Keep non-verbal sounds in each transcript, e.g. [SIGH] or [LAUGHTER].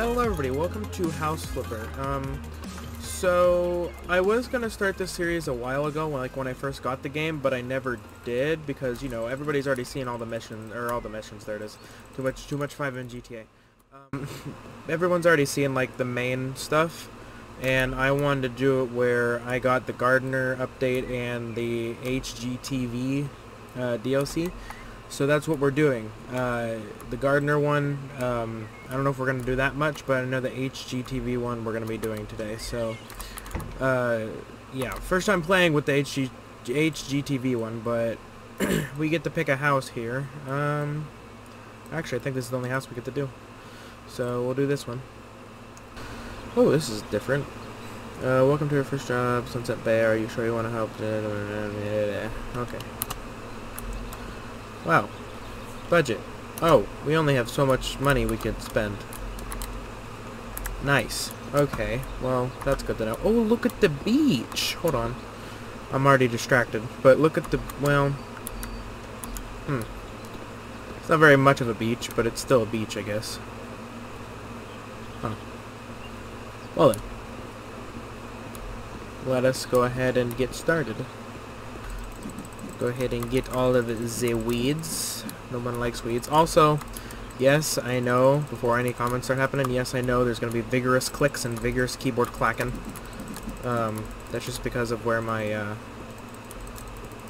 Hello everybody, welcome to House Flipper. Um, so, I was gonna start this series a while ago, like when I first got the game, but I never did because, you know, everybody's already seen all the missions, or all the missions, there it is. Too much, too much FiveM GTA. Um, [LAUGHS] everyone's already seen, like, the main stuff, and I wanted to do it where I got the Gardener update and the HGTV uh, DLC. So that's what we're doing. Uh, the Gardener one, um, I don't know if we're going to do that much, but I know the HGTV one we're going to be doing today. So, uh, yeah, first time playing with the HG, HGTV one, but [CLEARS THROAT] we get to pick a house here. Um, actually, I think this is the only house we get to do. So we'll do this one. Oh, this is different. Uh, welcome to your first job, Sunset Bay. Are you sure you want to help? Okay. Wow. Budget. Oh, we only have so much money we could spend. Nice. Okay, well, that's good to know. Oh, look at the beach! Hold on. I'm already distracted. But look at the, well... Hmm. It's not very much of a beach, but it's still a beach, I guess. Huh. Well then. Let us go ahead and get started go ahead and get all of the weeds. No one likes weeds. Also, yes, I know, before any comments start happening, yes, I know there's going to be vigorous clicks and vigorous keyboard clacking. Um, that's just because of where my uh,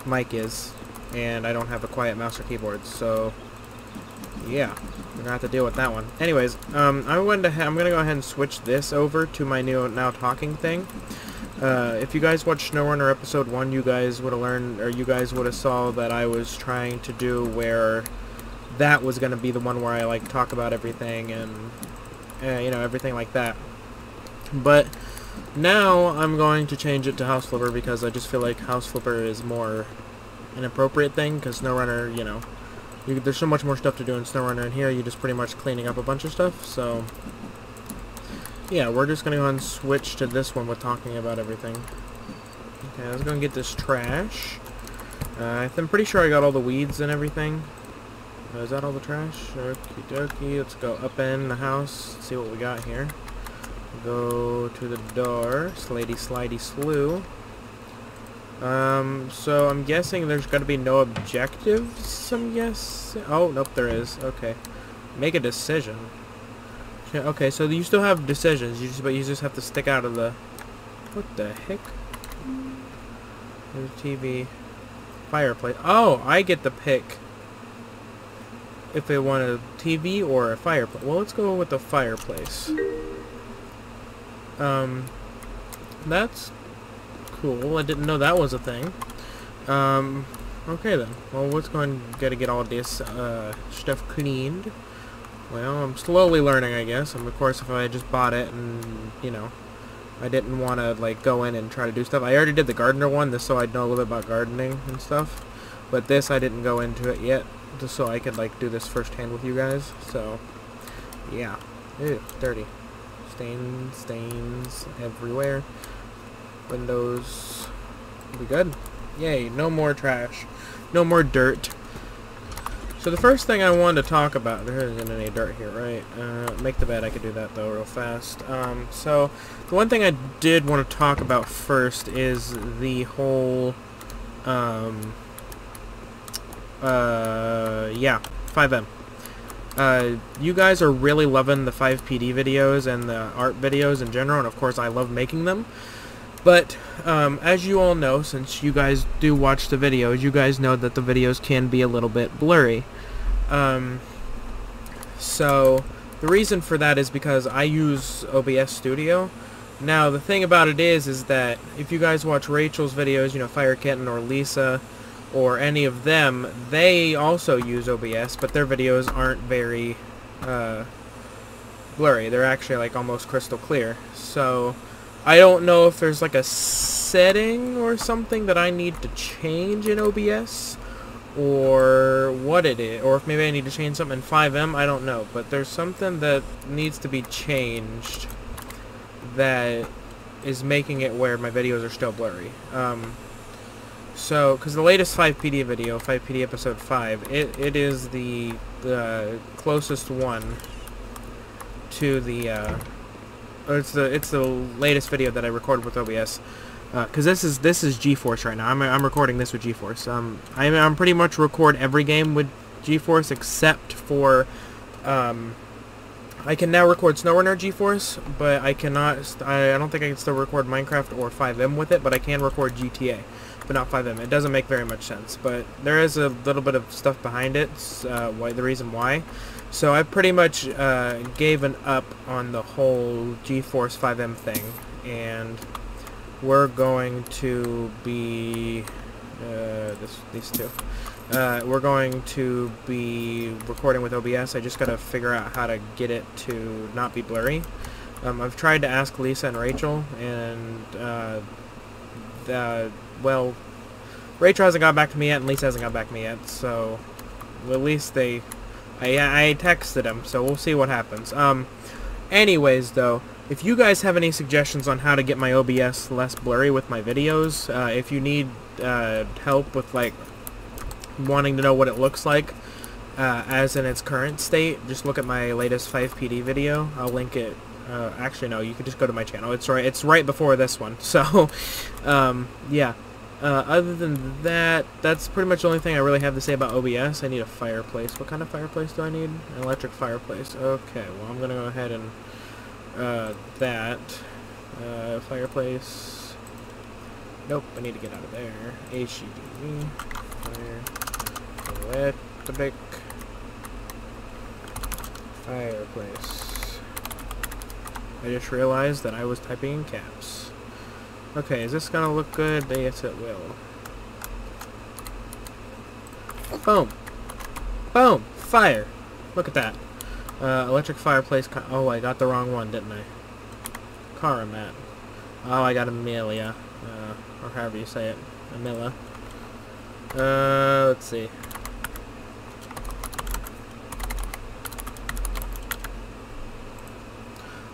mic is, and I don't have a quiet mouse or keyboard, so yeah, we're gonna have to deal with that one. Anyways, um, I went to I'm gonna go ahead and switch this over to my new now talking thing. Uh, if you guys watched SnowRunner episode 1, you guys would have learned, or you guys would have saw that I was trying to do where that was going to be the one where I, like, talk about everything and, uh, you know, everything like that. But now I'm going to change it to House Flipper because I just feel like House Flipper is more an appropriate thing because SnowRunner, you know, you, there's so much more stuff to do in SnowRunner and here you're just pretty much cleaning up a bunch of stuff, so yeah, we're just going to go and switch to this one with talking about everything. Okay, I was going to get this trash. Uh, I'm pretty sure I got all the weeds and everything. Uh, is that all the trash? Okie dokie. Let's go up in the house, see what we got here. Go to the door. Slady slidey slew. Um, so I'm guessing there's to be no objectives, I'm guessing. Oh, nope, there is. Okay. Make a decision. Okay, so you still have decisions, you just, but you just have to stick out of the... What the heck? There's TV. Fireplace. Oh, I get to pick if they want a TV or a fireplace. Well, let's go with the fireplace. Um, that's cool. I didn't know that was a thing. Um, okay then. Well, let's go and gotta get all this uh, stuff cleaned. Well, I'm slowly learning, I guess. And of course, if I just bought it and, you know, I didn't want to, like, go in and try to do stuff. I already did the gardener one, just so I'd know a little bit about gardening and stuff. But this, I didn't go into it yet, just so I could, like, do this firsthand with you guys. So, yeah. Ew, dirty. Stains, stains everywhere. Windows. Be good. Yay, no more trash. No more dirt. So the first thing I wanted to talk about, there isn't any dirt here, right? Uh, make the bed, I could do that though real fast. Um, so the one thing I did want to talk about first is the whole, um, uh, yeah, FiveM. Uh, you guys are really loving the FivePD videos and the art videos in general, and of course I love making them. But, um, as you all know, since you guys do watch the videos, you guys know that the videos can be a little bit blurry. Um, so, the reason for that is because I use OBS Studio. Now, the thing about it is, is that if you guys watch Rachel's videos, you know, Fire Kitten or Lisa, or any of them, they also use OBS, but their videos aren't very, uh, blurry. They're actually, like, almost crystal clear. So, I don't know if there's like a setting or something that I need to change in OBS or what it is, or if maybe I need to change something in FiveM, I don't know. But there's something that needs to be changed that is making it where my videos are still blurry. Um, so, because the latest FivePD video, FivePD episode 5, it, it is the, the closest one to the, uh, it's the it's the latest video that I recorded with OBS, because uh, this is this is GeForce right now. I'm I'm recording this with GeForce. Um, I'm I'm pretty much record every game with GeForce except for, um, I can now record SnowRunner GeForce, but I cannot. I, I don't think I can still record Minecraft or FiveM with it, but I can record GTA but not FiveM. It doesn't make very much sense, but there is a little bit of stuff behind it, uh, why the reason why. So I pretty much uh, gave an up on the whole GeForce FiveM thing, and we're going to be uh, this, these two. Uh, we're going to be recording with OBS. I just got to figure out how to get it to not be blurry. Um, I've tried to ask Lisa and Rachel, and uh, the well, Rachel hasn't got back to me yet, and Lisa hasn't got back to me yet, so at least they... I, I texted him, so we'll see what happens. Um, anyways, though, if you guys have any suggestions on how to get my OBS less blurry with my videos, uh, if you need uh, help with, like, wanting to know what it looks like uh, as in its current state, just look at my latest FivePD video. I'll link it uh, actually, no. You can just go to my channel. It's right. It's right before this one. [LAUGHS] So, um, yeah. Uh, other than that, that's pretty much the only thing I really have to say about OBS. I need a fireplace. What kind of fireplace do I need? An electric fireplace. Okay, well, I'm going to go ahead and uh, that. Uh, fireplace. Nope, I need to get out of there. HGTV. Fire. Electric. Fireplace. I just realized that I was typing in caps. Okay, is this gonna look good? Yes, it will. Boom. Boom. Fire. Look at that. Uh, electric fireplace. oh, I got the wrong one, didn't I? Caramat. Oh, I got Amelia. Uh, or however you say it. Amelia. Uh, let's see.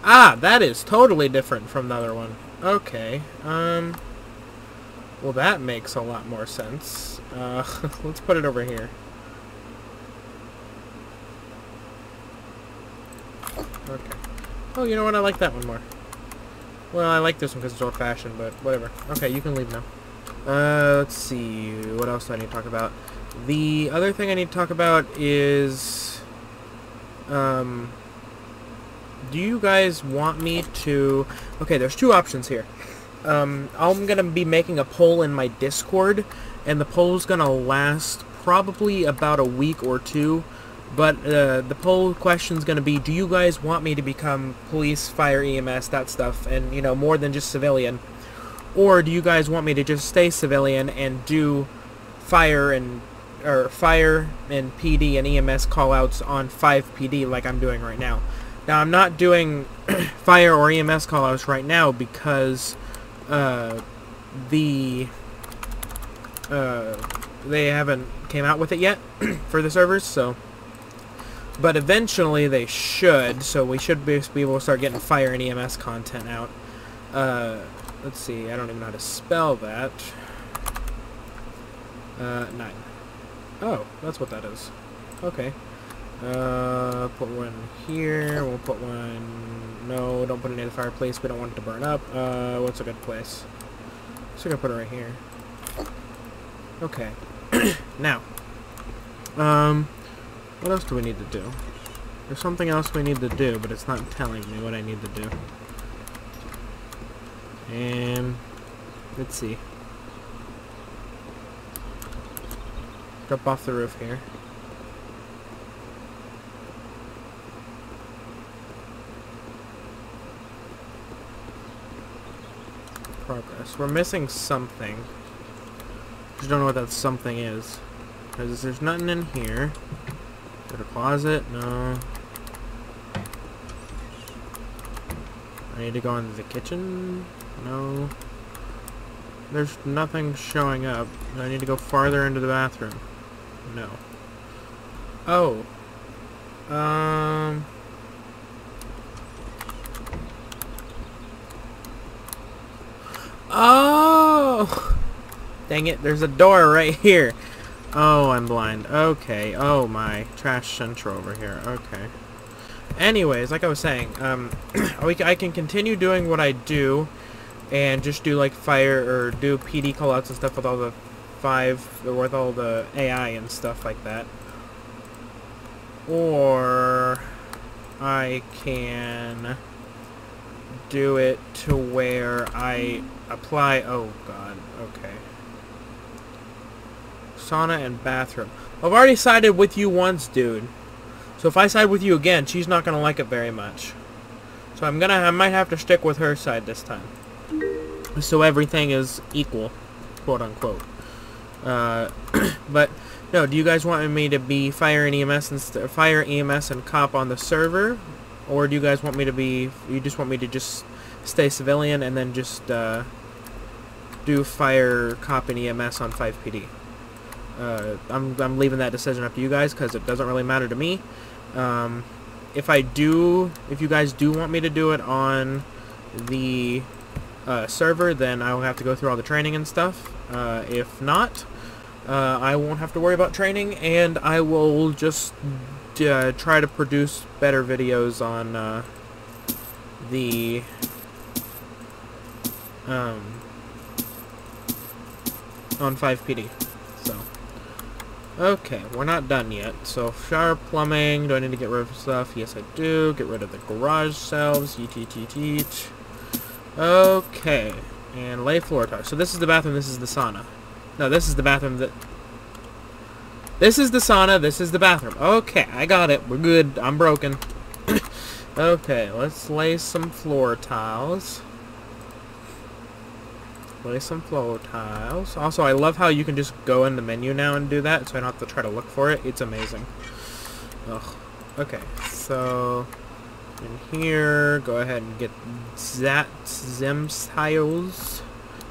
Ah, that is totally different from the other one. Okay, um... Well, that makes a lot more sense. Uh, [LAUGHS] let's put it over here. Okay. Oh, you know what? I like that one more. Well, I like this one because it's old-fashioned, but whatever. Okay, you can leave now. Uh, let's see. What else do I need to talk about? The other thing I need to talk about is... Um do you guys want me to... Okay, there's two options here. Um, I'm going to be making a poll in my Discord, and the poll is going to last probably about a week or two. But uh, the poll question is going to be, do you guys want me to become police, fire, EMS, that stuff, and, you know, more than just civilian? Or do you guys want me to just stay civilian and do fire and or fire and PD and EMS callouts on FivePD like I'm doing right now? Now, I'm not doing [CLEARS THROAT] fire or EMS callouts right now because uh, the uh, they haven't came out with it yet [CLEARS THROAT] for the servers, so but eventually they should, so we should be, able to start getting fire and EMS content out. Uh, let's see, I don't even know how to spell that. Uh, nine. Oh, that's what that is. Okay. Uh, put one here. We'll put one... No, don't put it near the fireplace. We don't want it to burn up. Uh, what's a good place? So I'm gonna put it right here. Okay. [CLEARS THROAT] now. Um, what else do we need to do? There's something else we need to do, but it's not telling me what I need to do. And... Let's see. Jump off the roof here. Progress. We're missing something. Just don't know what that something is. Because there's nothing in here. Got a closet? No. I need to go into the kitchen? No. There's nothing showing up. I need to go farther into the bathroom. No. Oh. Um... Oh! Dang it, there's a door right here. Oh, I'm blind. Okay. Oh, my. Trash central over here. Okay. anyways, like I was saying, um, [CLEARS THROAT] we, I can continue doing what I do, and just do like fire or do PD callouts and stuff with all the five with all the AI and stuff like that. Or I can do it to where I apply oh god, okay. Sauna and bathroom. I've already sided with you once, dude. So if I side with you again, she's not gonna like it very much. So I'm gonna I might have to stick with her side this time. So everything is equal, quote unquote. Uh, [CLEARS THROAT] but no, do you guys want me to be fire and EMS and fire EMS and cop on the server, or do you guys want me to be? You just want me to just stay civilian and then just uh, do fire cop and EMS on FivePD? Uh, I'm I'm leaving that decision up to you guys because it doesn't really matter to me. Um, if I do, if you guys do want me to do it on the uh, server, then I will have to go through all the training and stuff. Uh, if not, uh, I won't have to worry about training, and I will just uh, try to produce better videos on uh, the um, on FivePD. So, okay, we're not done yet. So, shower plumbing. Do I need to get rid of stuff? Yes, I do. Get rid of the garage shelves. Yeet, yeet. Okay, and lay floor tile. So this is the bathroom. This is the sauna. No, this is the bathroom that... This is the sauna, this is the bathroom. Okay, I got it. We're good. I'm broken. [COUGHS] okay, let's lay some floor tiles. Lay some floor tiles. Also, I love how you can just go in the menu now and do that, so I don't have to try to look for it. It's amazing. Ugh. Okay, so... In here, go ahead and get that Zem tiles.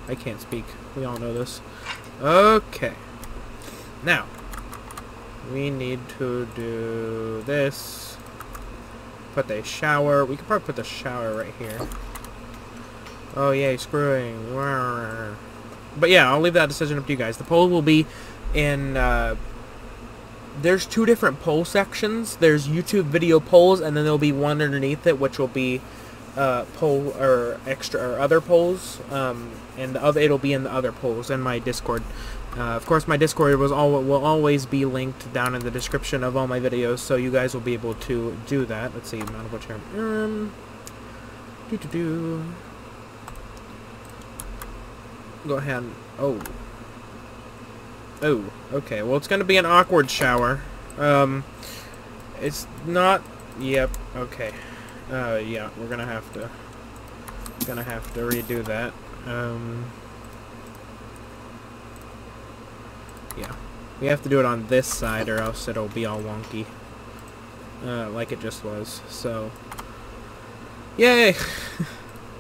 I can't speak. We all know this. Okay. Now, we need to do this. Put a shower. We could probably put the shower right here. Oh, yay, screwing. But yeah, I'll leave that decision up to you guys. The poll will be in... Uh, there's two different poll sections. There's YouTube video polls, and then there'll be one underneath it, which will be uh, poll or extra or other polls, um, and the other it'll be in the other polls in my Discord. Uh, of course, my Discord was all will always be linked down in the description of all my videos, so you guys will be able to do that. Let's see, mountable chair. Um, do do do. Go ahead. Oh. Oh. Okay. Well, it's gonna be an awkward shower. Um, it's not. Yep. Okay. Uh, yeah, we're gonna have to, gonna have to redo that. Um, yeah, we have to do it on this side, or else it'll be all wonky, uh, like it just was. So, yay!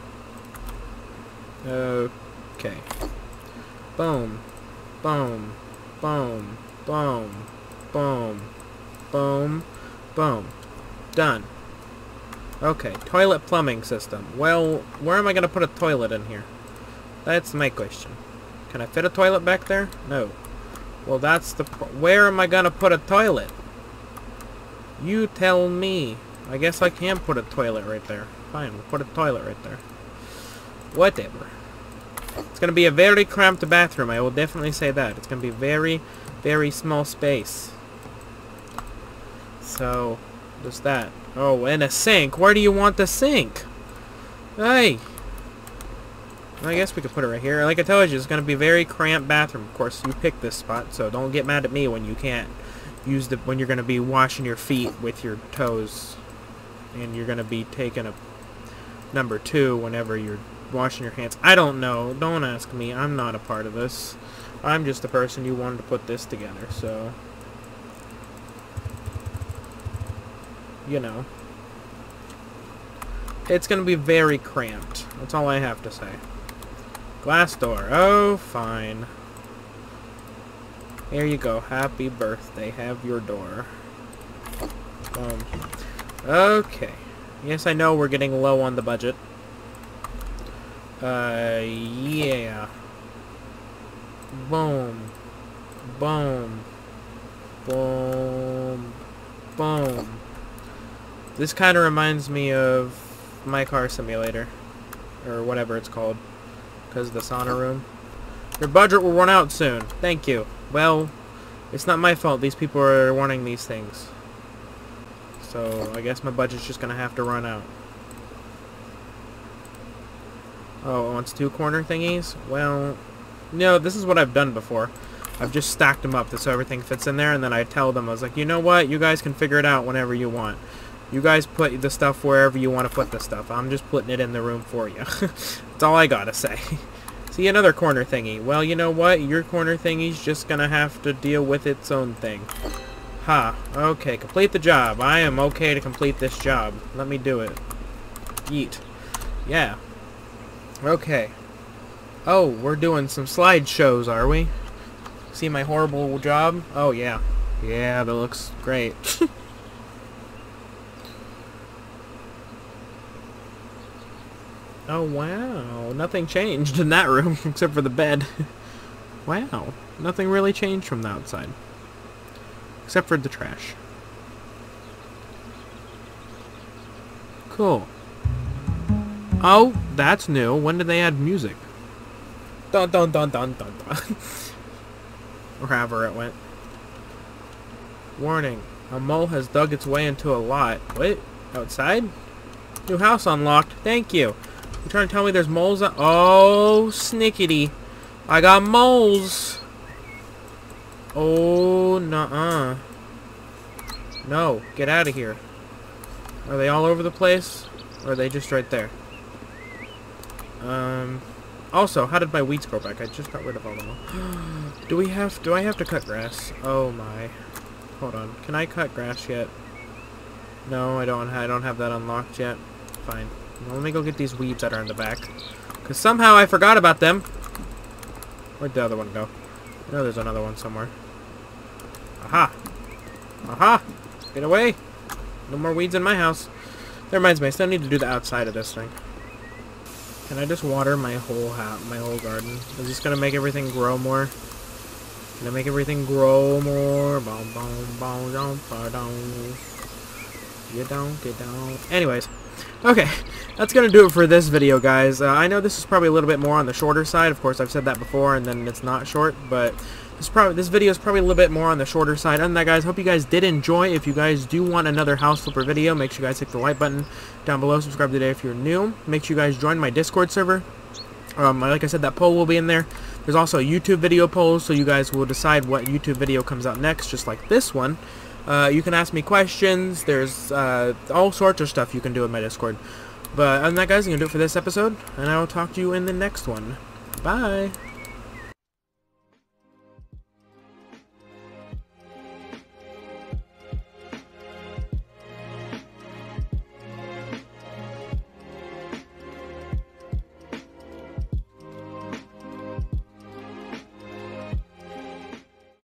[LAUGHS] okay. Boom, boom, boom, boom, boom, boom, boom. Done. Okay, toilet plumbing system. Well, where am I going to put a toilet in here? That's my question. Can I fit a toilet back there? No. Well, that's the... Where am I going to put a toilet? You tell me. I guess I can put a toilet right there. Fine, we'll put a toilet right there. Whatever. It's going to be a very cramped bathroom, I will definitely say that. It's going to be very, very small space. So, just that. Oh, and a sink. Where do you want the sink? Hey! I guess we could put it right here. Like I told you, it's going to be a very cramped bathroom. Of course, you picked this spot, so don't get mad at me when you can't use the when you're going to be washing your feet with your toes, and you're going to be taking a number two whenever you're washing your hands. I don't know. Don't ask me. I'm not a part of this. I'm just the person you wanted to put this together, so you know. It's going to be very cramped. That's all I have to say. Glass door. Oh, fine. Here you go. Happy birthday. Have your door. Um, okay. Yes, I know we're getting low on the budget. Uh, yeah. Boom. Boom. Boom. Boom. This kind of reminds me of My Car Simulator. Or whatever it's called. Because the sauna room. Your budget will run out soon. Thank you. Well, it's not my fault these people are wanting these things. So, I guess my budget's just gonna have to run out. Oh, it wants two corner thingies? Well, no, this is what I've done before. I've just stacked them up so everything fits in there, and then I tell them, I was like, you know what, you guys can figure it out whenever you want. You guys put the stuff wherever you want to put the stuff. I'm just putting it in the room for you. [LAUGHS] That's all I gotta say. [LAUGHS] See, another corner thingy. Well, you know what? Your corner thingy's just gonna have to deal with its own thing. Ha. Huh. Okay, complete the job. I am okay to complete this job. Let me do it. Eat. Yeah. Okay. Oh, we're doing some slideshows, are we? See my horrible job? Oh, yeah. Yeah, that looks great. [LAUGHS] oh, wow. Nothing changed in that room, [LAUGHS] except for the bed. [LAUGHS] wow. Nothing really changed from the outside. Except for the trash. Cool. Oh, that's new. When did they add music? Dun dun dun dun dun dun. [LAUGHS] or however it went. Warning. A mole has dug its way into a lot. Wait, outside? New house unlocked. Thank you. You trying to tell me there's moles? Oh, snickety. I got moles. Oh, nuh-uh. No, get out of here. Are they all over the place? Or are they just right there? Um... Also, how did my weeds grow back? I just got rid of all of them. [GASPS] do we have... Do I have to cut grass? Oh my. Hold on. Can I cut grass yet? No, I don't. I don't have that unlocked yet. Fine. Let me go get these weeds that are in the back. Because somehow I forgot about them. Where'd the other one go? I know there's another one somewhere. Aha! Aha! Get away! No more weeds in my house. That reminds me, I still need to do the outside of this thing. Can I just water my whole hat, my whole garden? Is this gonna make everything grow more? I make everything grow more? Boom, boom, boom, down, down. Get down, get down. Anyways, okay, that's gonna do it for this video, guys. Uh, I know this is probably a little bit more on the shorter side. Of course, I've said that before, and then it's not short, but this probably this video is probably a little bit more on the shorter side. Other than that, guys, hope you guys did enjoy. If you guys do want another house flipper video, make sure you guys hit the like button down below. Subscribe today if you're new. Make sure you guys join my Discord server. Um, like I said, that poll will be in there. There's also a YouTube video poll, so you guys will decide what YouTube video comes out next, just like this one. Uh, you can ask me questions. There's uh, all sorts of stuff you can do in my Discord. But other than that, guys, I'm going to do it for this episode, and I will talk to you in the next one. Bye!